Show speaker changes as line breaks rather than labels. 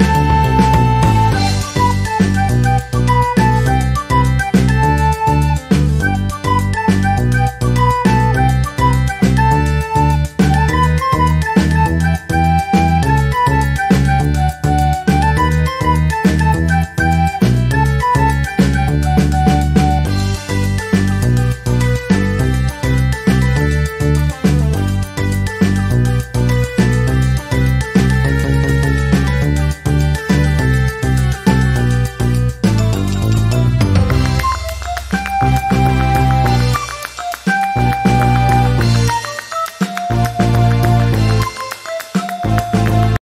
you.